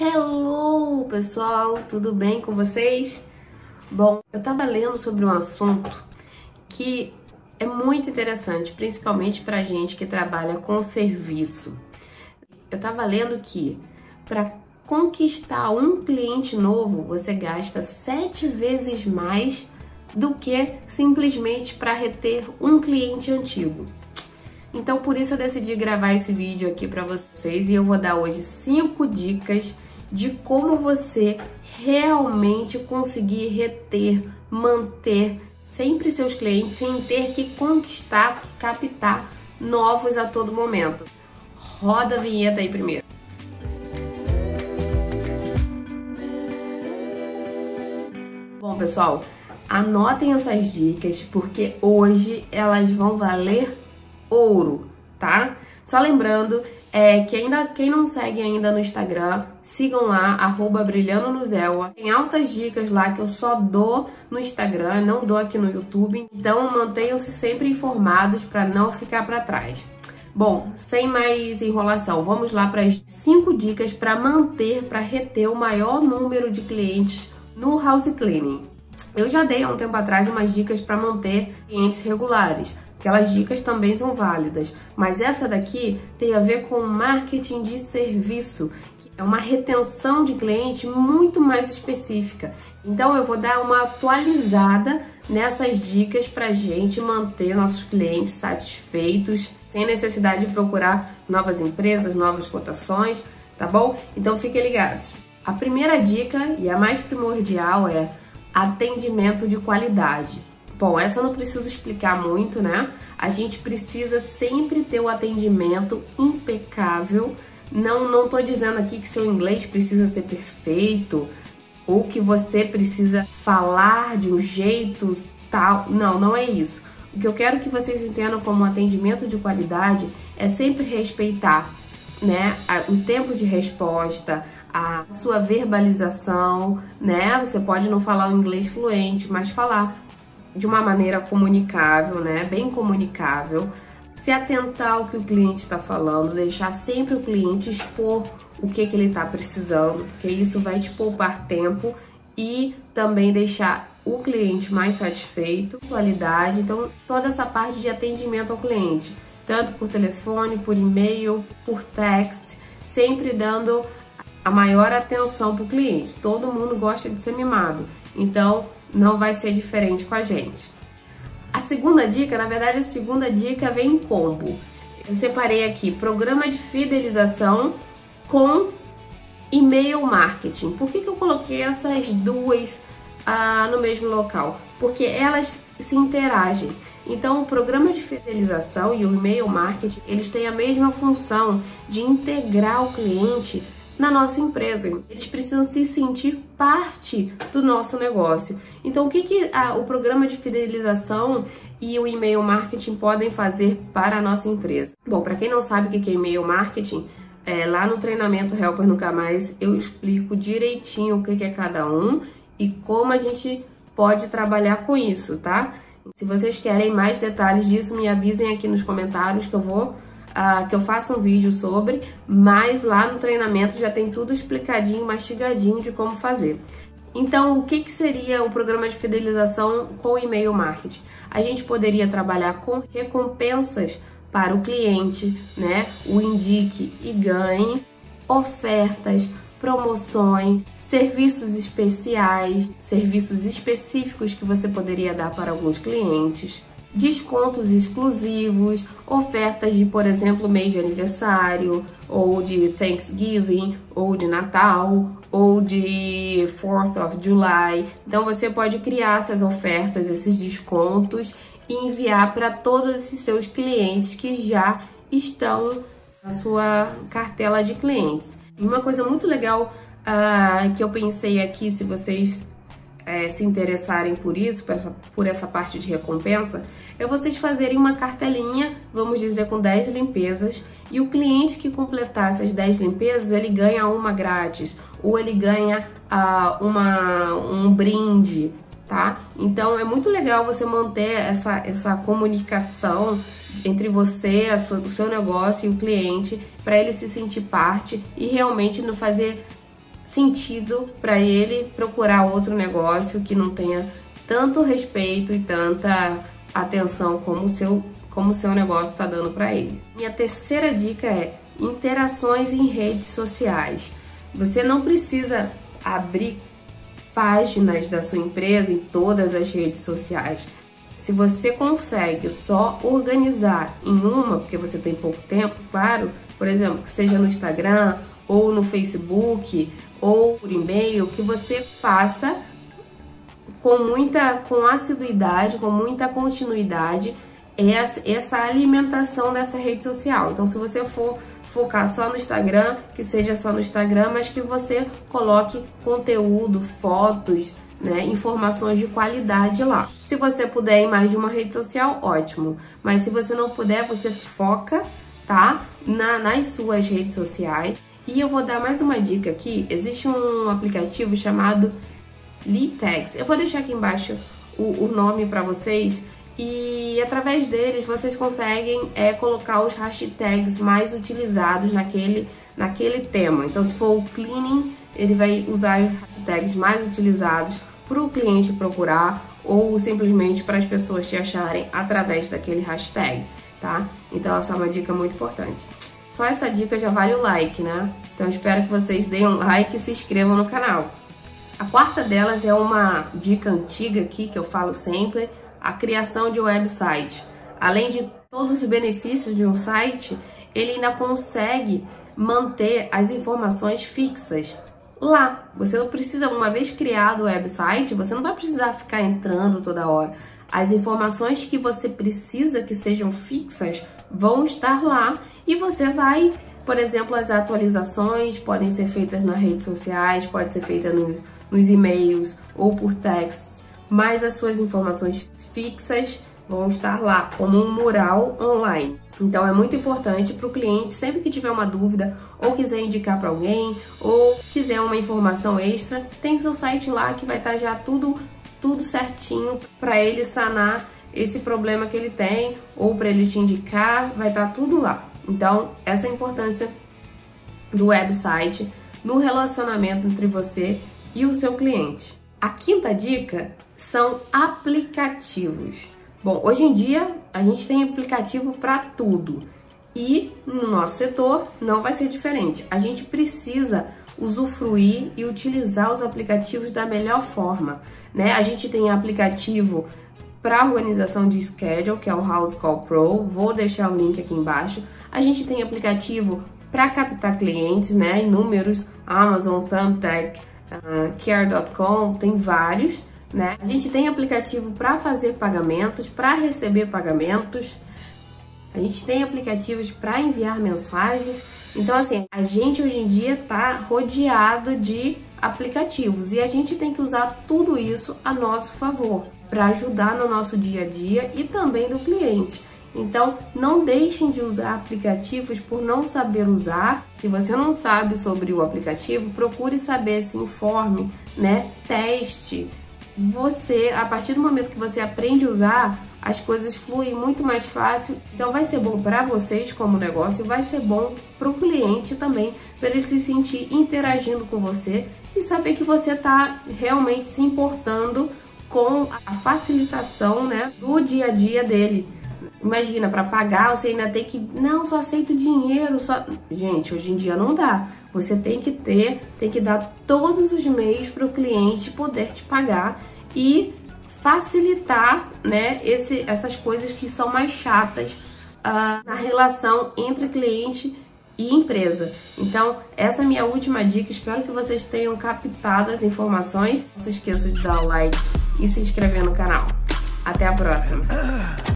Hello, pessoal, tudo bem com vocês? Bom, eu tava lendo sobre um assunto que é muito interessante, principalmente pra gente que trabalha com serviço. Eu tava lendo que para conquistar um cliente novo, você gasta sete vezes mais do que simplesmente para reter um cliente antigo. Então, por isso eu decidi gravar esse vídeo aqui para vocês e eu vou dar hoje cinco dicas de como você realmente conseguir reter, manter sempre seus clientes sem ter que conquistar, captar novos a todo momento. Roda a vinheta aí primeiro. Bom, pessoal, anotem essas dicas porque hoje elas vão valer ouro, tá? Só lembrando é, que ainda quem não segue ainda no Instagram, sigam lá, arroba Brilhando no Zelwa. Tem altas dicas lá que eu só dou no Instagram, não dou aqui no YouTube. Então mantenham-se sempre informados para não ficar para trás. Bom, sem mais enrolação, vamos lá para as 5 dicas para manter, para reter o maior número de clientes no house cleaning. Eu já dei há um tempo atrás umas dicas para manter clientes regulares. Aquelas dicas também são válidas, mas essa daqui tem a ver com marketing de serviço, que é uma retenção de cliente muito mais específica. Então eu vou dar uma atualizada nessas dicas para gente manter nossos clientes satisfeitos, sem necessidade de procurar novas empresas, novas cotações, tá bom? Então fiquem ligados. A primeira dica e a mais primordial é atendimento de qualidade. Bom, essa eu não preciso explicar muito, né? A gente precisa sempre ter o atendimento impecável. Não, não tô dizendo aqui que seu inglês precisa ser perfeito ou que você precisa falar de um jeito tal. Não, não é isso. O que eu quero que vocês entendam como atendimento de qualidade é sempre respeitar né, o tempo de resposta, a sua verbalização, né? Você pode não falar o inglês fluente, mas falar de uma maneira comunicável, né? Bem comunicável. Se atentar ao que o cliente está falando, deixar sempre o cliente expor o que, que ele está precisando, porque isso vai te poupar tempo e também deixar o cliente mais satisfeito, qualidade. Então, toda essa parte de atendimento ao cliente, tanto por telefone, por e-mail, por text, sempre dando a maior atenção para o cliente. Todo mundo gosta de ser mimado, então não vai ser diferente com a gente. A segunda dica, na verdade, a segunda dica vem em combo. Eu separei aqui programa de fidelização com e-mail marketing. Por que, que eu coloquei essas duas ah, no mesmo local? Porque elas se interagem. Então, o programa de fidelização e o e-mail marketing, eles têm a mesma função de integrar o cliente na nossa empresa. Eles precisam se sentir parte do nosso negócio. Então, o que, que a, o programa de fidelização e o e-mail marketing podem fazer para a nossa empresa? Bom, para quem não sabe o que é e-mail marketing, é, lá no treinamento Helper Nunca Mais eu explico direitinho o que é cada um e como a gente pode trabalhar com isso, tá? Se vocês querem mais detalhes disso, me avisem aqui nos comentários que eu vou uh, que eu faça um vídeo sobre, mas lá no treinamento já tem tudo explicadinho, mastigadinho de como fazer. Então, o que, que seria o programa de fidelização com e-mail marketing? A gente poderia trabalhar com recompensas para o cliente, né? O indique e ganhe, ofertas, promoções, serviços especiais, serviços específicos que você poderia dar para alguns clientes, descontos exclusivos, ofertas de, por exemplo, mês de aniversário, ou de Thanksgiving, ou de Natal, ou de 4th of July. Então você pode criar essas ofertas, esses descontos e enviar para todos esses seus clientes que já estão na sua cartela de clientes. E uma coisa muito legal uh, que eu pensei aqui, se vocês é, se interessarem por isso, por essa, por essa parte de recompensa, é vocês fazerem uma cartelinha, vamos dizer, com 10 limpezas, e o cliente que completar essas 10 limpezas, ele ganha uma grátis, ou ele ganha uh, uma, um brinde, tá? Então é muito legal você manter essa, essa comunicação entre você, sua, o seu negócio e o cliente, para ele se sentir parte e realmente não fazer sentido para ele procurar outro negócio que não tenha tanto respeito e tanta atenção como o seu, como o seu negócio está dando para ele. Minha terceira dica é interações em redes sociais. Você não precisa abrir páginas da sua empresa em todas as redes sociais. Se você consegue só organizar em uma, porque você tem pouco tempo, claro, por exemplo, que seja no Instagram ou no Facebook ou por e-mail, que você faça com muita com assiduidade, com muita continuidade essa alimentação dessa rede social. Então, se você for focar só no Instagram, que seja só no Instagram, mas que você coloque conteúdo, fotos, né, informações de qualidade lá. Se você puder em mais de uma rede social, ótimo. Mas se você não puder, você foca, tá, na, nas suas redes sociais. E eu vou dar mais uma dica aqui. Existe um aplicativo chamado Litex. Eu vou deixar aqui embaixo o, o nome para vocês e através deles vocês conseguem é, colocar os hashtags mais utilizados naquele, naquele tema. Então, se for o cleaning, ele vai usar os hashtags mais utilizados para o cliente procurar ou simplesmente para as pessoas te acharem através daquele hashtag, tá? Então, essa é uma dica muito importante. Só essa dica já vale o like, né? Então, espero que vocês deem um like e se inscrevam no canal. A quarta delas é uma dica antiga aqui que eu falo sempre, a criação de website. Além de todos os benefícios de um site, ele ainda consegue manter as informações fixas lá. Você não precisa, uma vez criado o website, você não vai precisar ficar entrando toda hora. As informações que você precisa que sejam fixas vão estar lá e você vai, por exemplo, as atualizações podem ser feitas nas redes sociais, pode ser feita no nos e-mails ou por text, mas as suas informações fixas vão estar lá como um mural online. Então é muito importante para o cliente, sempre que tiver uma dúvida ou quiser indicar para alguém ou quiser uma informação extra, tem seu site lá que vai estar tá já tudo tudo certinho para ele sanar esse problema que ele tem ou para ele te indicar, vai estar tá tudo lá. Então, essa é a importância do website no relacionamento entre você e o seu cliente. A quinta dica são aplicativos. Bom, hoje em dia a gente tem aplicativo para tudo e no nosso setor não vai ser diferente. A gente precisa usufruir e utilizar os aplicativos da melhor forma, né? A gente tem aplicativo para organização de schedule, que é o House Call Pro, vou deixar o link aqui embaixo. A gente tem aplicativo para captar clientes, né? Inúmeros, Amazon, Thumbtack, uh, Care.com, tem vários, né? A gente tem aplicativo para fazer pagamentos, para receber pagamentos, a gente tem aplicativos para enviar mensagens. Então, assim, a gente hoje em dia está rodeado de aplicativos e a gente tem que usar tudo isso a nosso favor para ajudar no nosso dia a dia e também do cliente. Então, não deixem de usar aplicativos por não saber usar. Se você não sabe sobre o aplicativo, procure saber, se informe, né? Teste. Você, a partir do momento que você aprende a usar, as coisas fluem muito mais fácil. Então, vai ser bom para vocês como negócio, vai ser bom para o cliente também, para ele se sentir interagindo com você e saber que você está realmente se importando com a facilitação, né, do dia a dia dele. Imagina, para pagar você ainda tem que. Não, só aceito dinheiro. Só... Gente, hoje em dia não dá. Você tem que ter, tem que dar todos os meios para o cliente poder te pagar e facilitar né, esse, essas coisas que são mais chatas uh, na relação entre cliente e empresa. Então, essa é a minha última dica. Espero que vocês tenham captado as informações. Não se esqueça de dar o like e se inscrever no canal. Até a próxima!